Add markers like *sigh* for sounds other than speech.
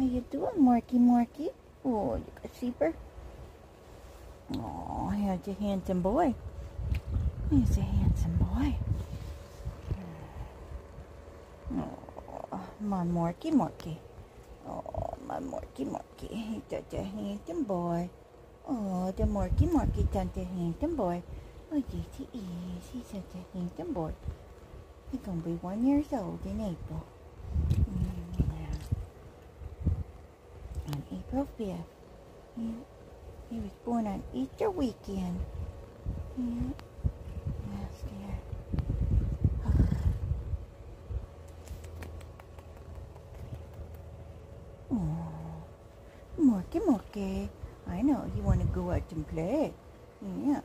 How you doing, Morky Morky? Oh, you got sheeper? Oh, here's a handsome boy. He's a handsome boy. Oh, my Morky Morky. Oh, my Morky Morky. He's such a handsome boy. Oh, the Morky Morky such a handsome boy. Oh, yes, he is. He's such a handsome boy. He's gonna be one years old in April. Yeah. April 5th. He, was born on Easter weekend. Yeah. Yes, dear. Oh, *sighs* Morky Morky. I know you want to go out and play. Yeah,